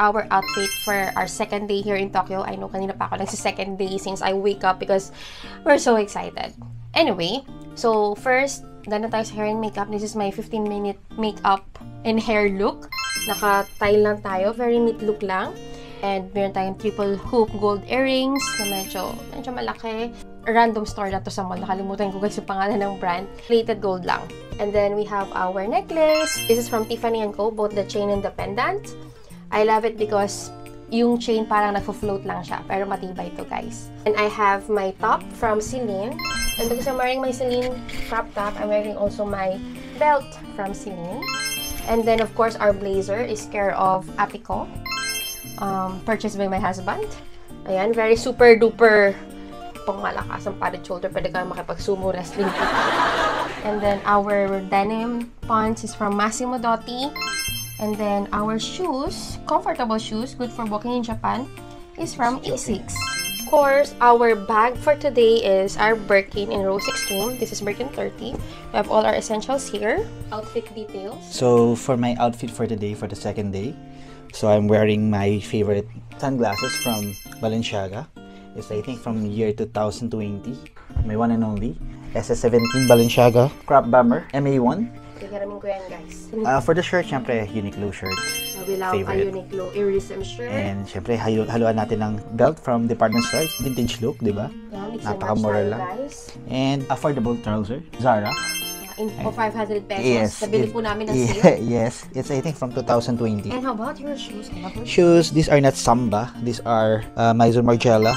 our outfit for our second day here in Tokyo. I know kanina pa ako lang sa second day since I wake up because we're so excited. Anyway, so first, na tayo sa hair and makeup. This is my 15 minute makeup and hair look. Naka-tile lang tayo. Very neat look lang. And meron tayong triple hoop gold earrings na medyo, medyo malaki. Random store na to sa mall. Nakalimutan ko guys yung pangalan ng brand. Plated gold lang. And then we have our necklace. This is from Tiffany & Co. Both the chain and the pendant. I love it because yung chain parang nagfo-float lang siya. Pero matibay to guys. And I have my top from Celine. And because I'm wearing my Celine crop top, I'm wearing also my belt from Celine. And then of course our blazer is care of Atiko. Um, purchased by my husband. Ayan, very super duper pang malakas ang padded shoulder. Pwede kang makipag-sumo wrestling. And then our denim pants is from Massimo Dotti. And then our shoes, comfortable shoes, good for walking in Japan, is from Asics. Of course, our bag for today is our Birkin in Rose Extreme. This is Birkin 30. We have all our essentials here. Outfit details. So for my outfit for today, for the second day, so I'm wearing my favorite sunglasses from Balenciaga. It's I think from year 2020. My one and only SS17 Balenciaga crop bomber MA1. Kikaramin ko yan, guys. Uh, for the shirt, syempre Uniqlo shirt. we love favorite. a Uniqlo Irism shirt. And syempre halo haluan natin ng belt from department store, vintage look, di ba? Yan, mix and match Napakamura tayo, lang. guys. And affordable trouser, Zara. In, for 500 pesos. Yes. Nabili po namin ng yeah, sale. yes, it's I think from 2020. And how about your shoes? Your Shoes, these are not Samba. These are uh, Maison Margiela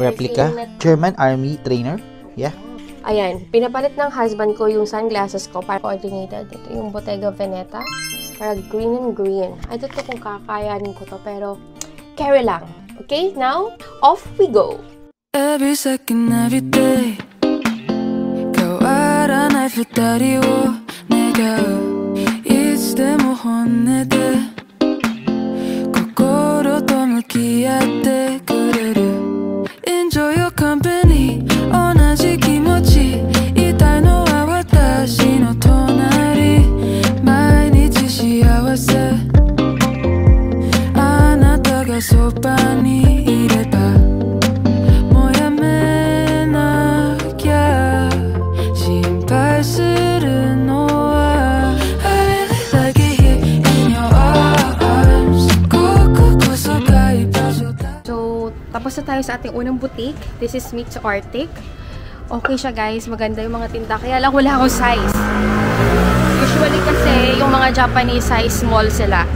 replica. German Army trainer. Yeah. Ayan, pinapalit ng husband ko yung sunglasses ko para coordinated. Ito yung Bottega Veneta. Para green and green. I don't know kung kakayanin ko to, pero carry lang. Okay, now, off we go! Every second, every day 가와란 알프다리오 내가 이때모 혼내대 거꾸로 또 물기야 때 그래를 Enjoy your company tapos na tayo sa ating unang boutique. This is Meet to Arctic. okay siya guys. Maganda yung mga tinta. Kaya lang wala akong size. Usually kasi yung mga Japanese size small sila.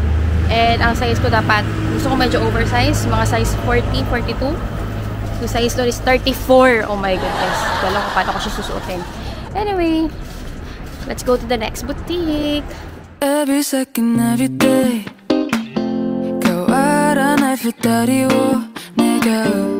And ang size ko dapat, gusto ko medyo oversize. Mga size 40, 42. So size ko is 34. Oh my goodness. Wala ko paano ko siya susuotin. Anyway, let's go to the next boutique. Every second, every day. 가와란 날 후다리워 내가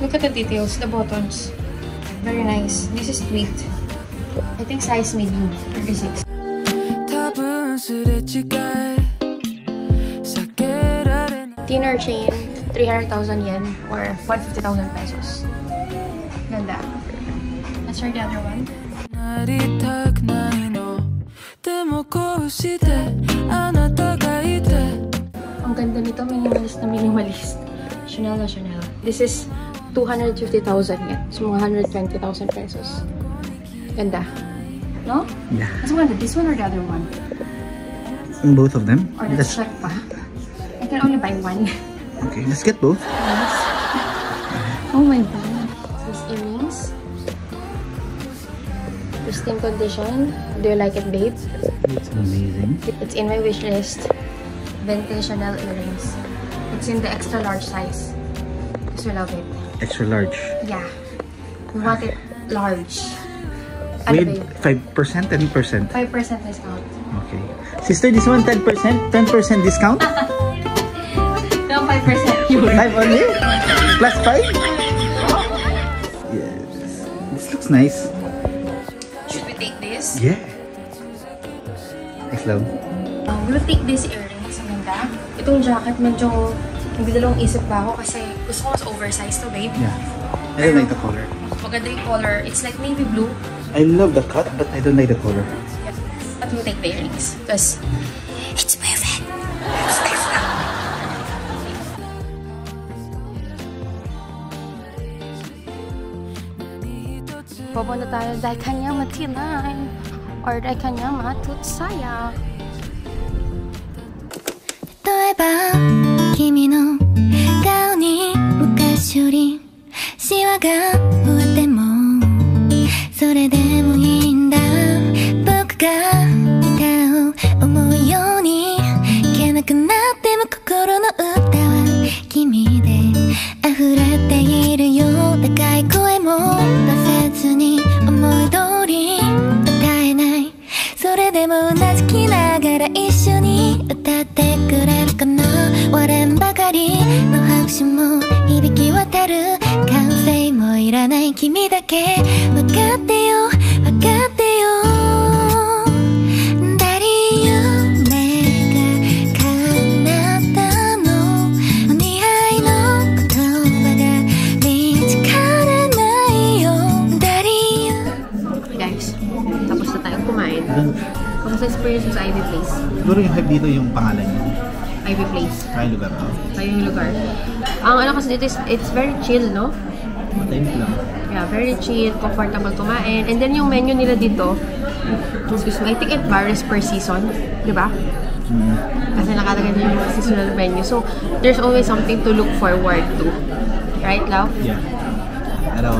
Look at the details, the buttons. Very nice. This is tweed. I think size medium, 36. Dinner chain, 300,000 yen or 150,000 pesos. Ganda. Let's try the other one. Ang ganda nito, minimalist na minimalist. Chanel na Chanel. This is 250,000 yen. So, mga 120,000 pesos. Ganda. No? Yeah. Mas maganda, this one or the other one? Both of them. Or let's check pa. I can only buy one. okay, let's get both. Oh my god. These earrings. Pristine condition. Do you like it, babe? It's amazing. It's in my wish list. Vintage Chanel earrings. It's in the extra large size. Because we love it. Extra large. Yeah. We want it large. Ano With ba yun? 5%, 10%. 5% discount. Okay. Sister, this one 10%? 10% discount? No, 5% yun. 5 only? Plus 5? Yes. This looks nice. Should we take this? Yeah. Nice love. Um, we will take this earrings, Amanda. Itong jacket, medyo nagdalawang isip pa ako kasi gusto ko mas oversized to, babe. Yeah. I don't like the color. Maganda yung color. It's like navy blue. I love the cut, but I don't like the color. Yeah. But we'll take the earrings. Because it's perfect. It's perfect. Pupunta tayo dahil kanya matinay or dahil kanya matutsaya. Ito ay ba? 君の顔に昔よりシワが増えてもそれでない君だけ分かってよ分かってよ誰夢が叶ったのお似合いの言葉が見つからないよ誰よ Guys, tapos na tayong kumain. Kamusta experience mo sa Ivy Place? Siguro yung hype dito yung pangalan niya. Ivy Place. Kaya lugar ako. Tayo yung lugar. Ang ano kasi dito is, it's very chill, no? Matahimik lang. Yeah, very chill, comfortable kumain. And then yung menu nila dito, excuse me, I think it varies per season, di ba? Mm. Kasi nakalagay din yung seasonal menu. So, there's always something to look forward to. Right, love? Yeah. Pero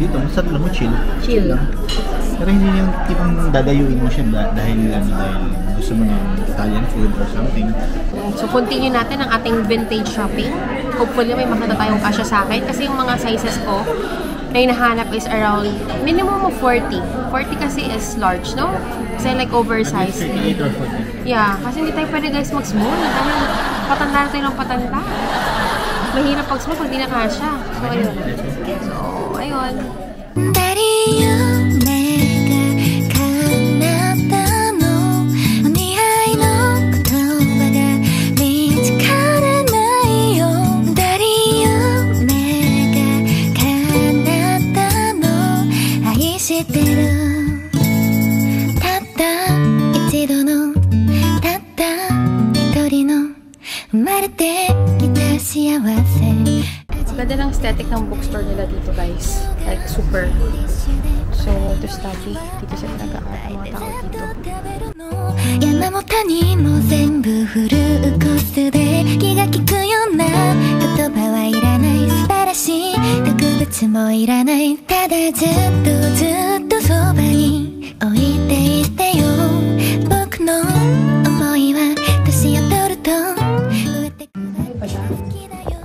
dito, masarap lang mo chill. Chill. Pero hindi yung tipong dadayuin mo siya da- dahil ano dahil gusto mo ng Italian food or something. So, continue natin ang ating vintage shopping. Hopefully, may makita tayong kasya sa akin. Kasi yung mga sizes ko na hinahanap is around minimum of 40. 40 kasi is large, no? Kasi like oversized. 38 or 40. Yeah, kasi hindi tayo pwede guys mag-small. Dahil patanda na tayo ng patanda. Mahirap pag-small pag di na kasya. So, ayun. So, ayun. 誰夢の愛してるたった一度のたった一人の生まれてきた幸せ Ganda ng aesthetic ng bookstore nila dito guys. Like super. So, to study. Dito sila nag-aaral ang mga tao dito. 山も谷も全部フルコースで気が利くよつもいらないただずっとずっとそばに置いていてよ。僕の思いは年を取ると。植えてくれる好きだよ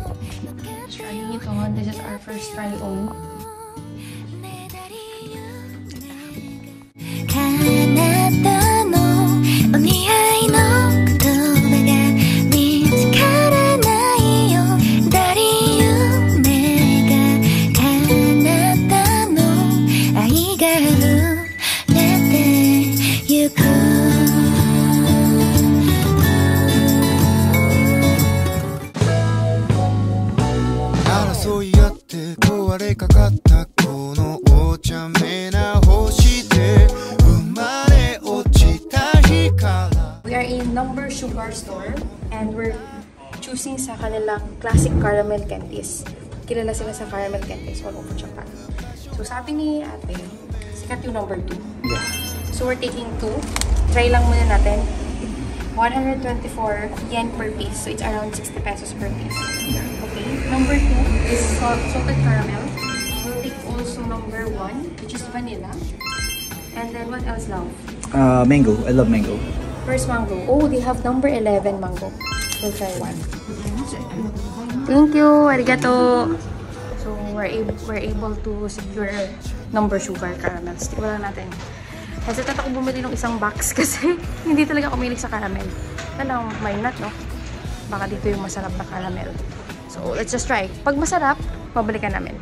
candies. Kilala sila sa caramel candies all over Japan. So sabi ni ate, sikat yung number 2. Yeah. So we're taking two. Try lang muna natin. 124 yen per piece. So it's around 60 pesos per piece. Okay. Number 2 is salt, salted caramel. We'll take also number 1, which is vanilla. And then what else, love? Uh, mango. I love mango. First mango. Oh, they have number 11 mango. We'll try one. Thank you. Arigato. So, we're, ab we're able to secure number sugar caramels. Tignan natin. Hesitate ako bumili ng isang box kasi hindi talaga ako milig sa caramel. Alam, why not, no? Baka dito yung masarap na caramel. So, let's just try. Pag masarap, pabalikan namin.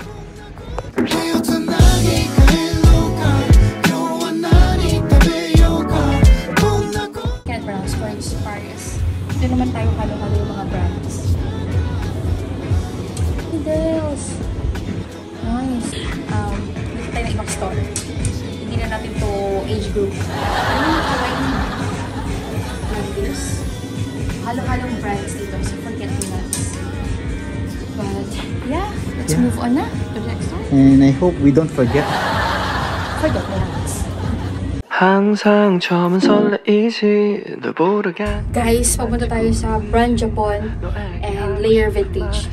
Can't pronounce French Paris. Dito naman tayo halo-halo yung mga brand. Noodles! Nice. Um, dito tayo ng ibang store. Hindi na natin to age group. Ano yung Hawaiian noodles? Halo-halong brands dito, so forget the nuts. But, yeah, let's Yeah. move on na to the next one. And I hope we don't forget. Forget the nuts. 항상 처음은 설레이지 널 보러 간 Guys, papunta tayo sa Brand Japan and Layer Vintage.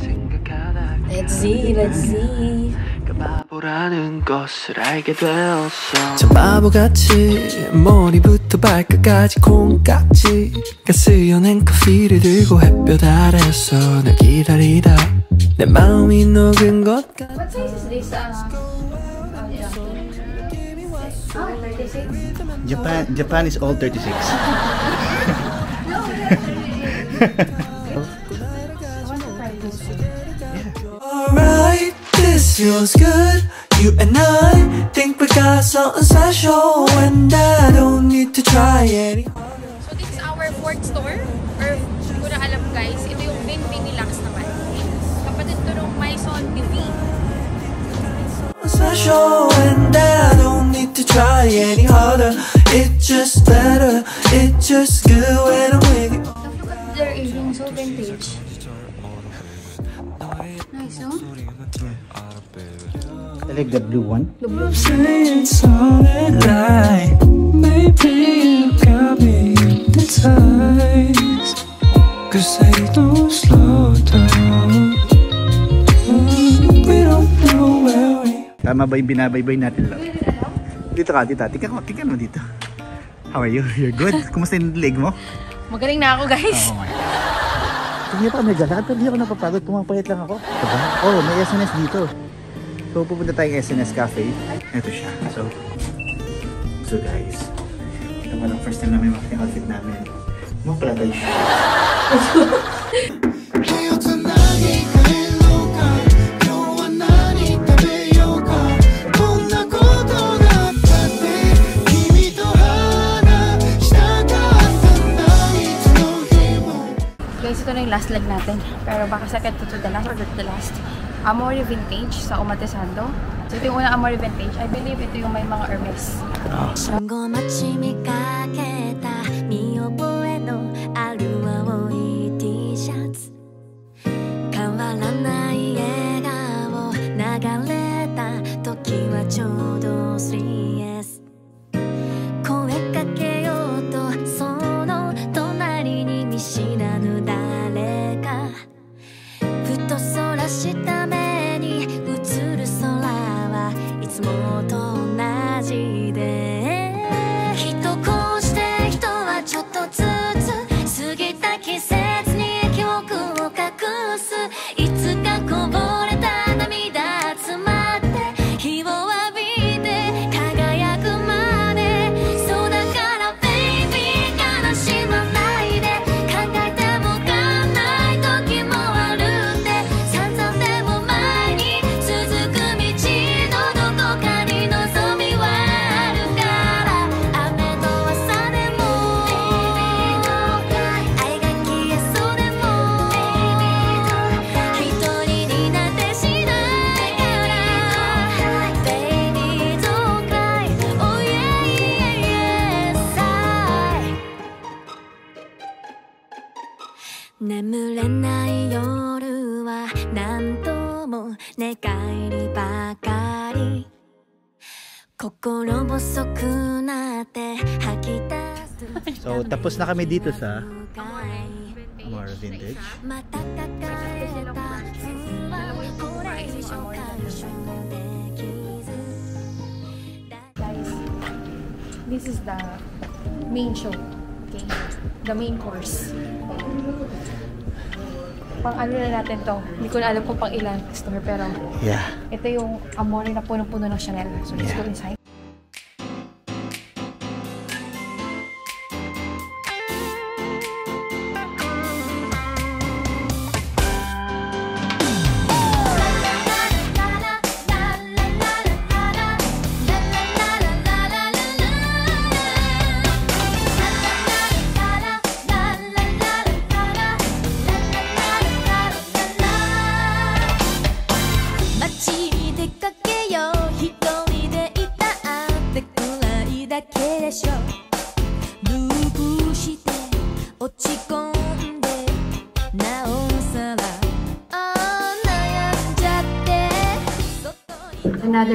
Let's see, let's see. 그 바보라는 것을 알게 되었어 참 바보같이 머리부터 발끝까지 콩깍지 가스연한 커피를 들고 햇볕 아래서 널 기다리다 내 마음이 녹은 것 같아 What size is this? Uh, oh, 36. Japan Japan is all 36. Alright, this feels good. You and I think we got something special, and I don't need to try any So this is our fourth store. Or hindi ko na alam guys. Ito yung Vin Vinilax naman. Kapatid to ng Maison TV. special, and I don't need to try any harder. It's just better, it's just good when I'm with you. Look at their earrings. So vintage. Nice, no? I like the blue one. The blue. Saying something like maybe you got me hypnotized. Cause they don't slow down. We don't know where we Tama ba yung binabaybay natin lang? Dito ka, dito. Tingnan mo, tingnan mo dito. How are you? You're good? Kumusta yung leg mo? Magaling na ako guys. Oh my God. Hindi pa kami naglalakad, pero hindi ako napapagod. Pumapayat lang ako. Diba? Oh, may SNS dito. So pupunta tayong SNS Cafe. Ito siya. So, so guys, ito pa lang first time namin makita outfit namin. Mga pala tayo siya. guys, ito na yung last leg natin. Pero baka second to, to the last or the last. Amore Vintage sa Umatesando. So ito yung unang Amore Vintage. I believe ito yung may mga Hermes. 信 So, tapos na kami dito sa Amara Vintage. Guys, this is the main show. Okay? The main course. Pang ano na natin to. Hindi ko na alam kung pang ilan customer pero yeah. ito yung amore na punong-puno ng Chanel. So, let's yeah. go inside.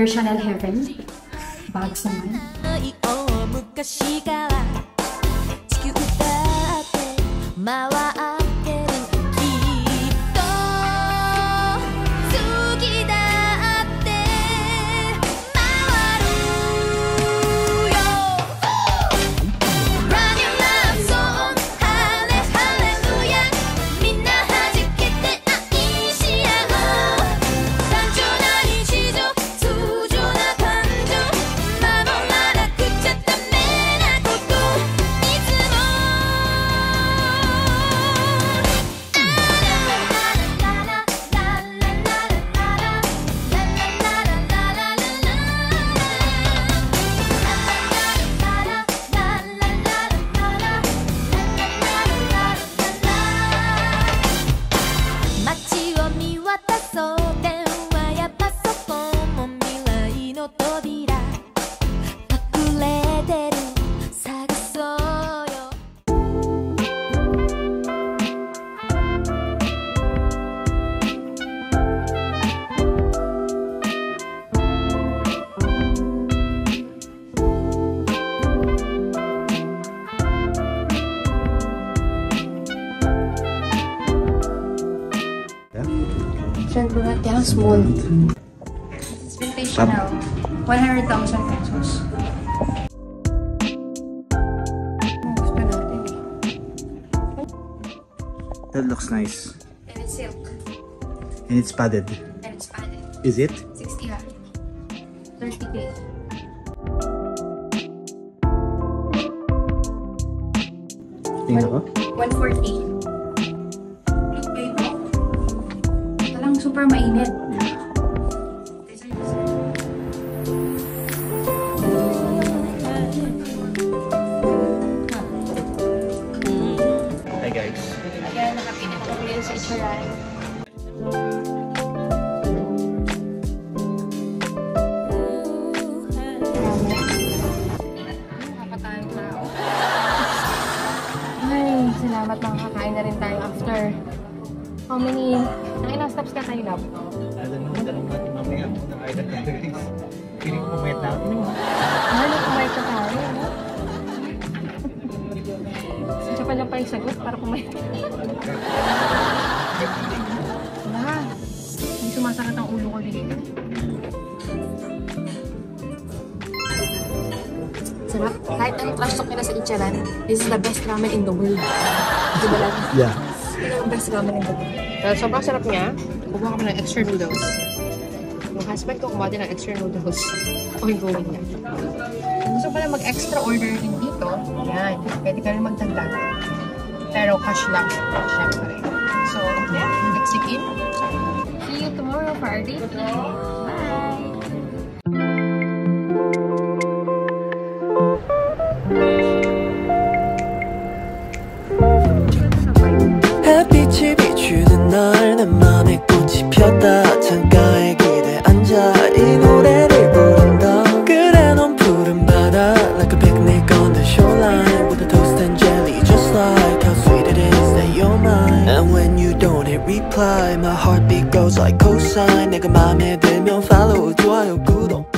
Conversational Heaven. Bags naman. Anne's Mold. It's vintage now. 100,000 pesos. That looks nice. And it's silk. And it's padded. And it's padded. Is it? super mainit. Hi guys. Ayan, nakapinit ko sa itsura. Mahal na kumain ka tayo, no? Sige pa lang pa yung sagot para kumain. Wala. Hindi sumasakit ang ulo ko dito. Sarap. Kahit ang trash talk nila sa Icharan, this is the best ramen in the world. Di ba lang? Yeah. Ang best ramen in the world. Dahil sobrang sarap niya, kumuha kami ng extra noodles. Yung husband ko kumuha din ng extra noodles. before going there. Kung gusto pala mag-extra order din dito, pwede ka rin. Pero cash lang. So, yeah, let's check in. See you tomorrow for. Bye! goes like cosine 내가 맘에 들면 follow 좋아요 구독.